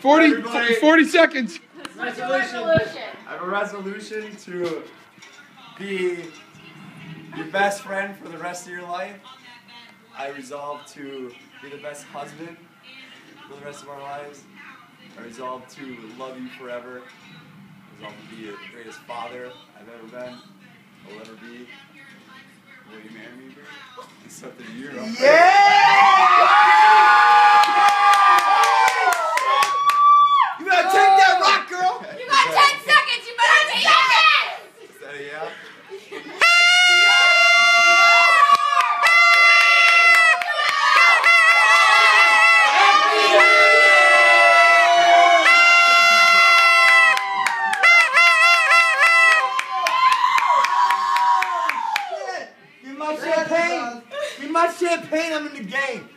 40, 40 seconds. Resolution. I have a resolution to be your best friend for the rest of your life. I resolve to be the best husband for the rest of our lives. I resolve to love you forever. I resolve to be the greatest father I've ever been, i will ever be. Will you marry me, Bri? It's something you're Yeah! champagne! Give my champagne, I'm in the game!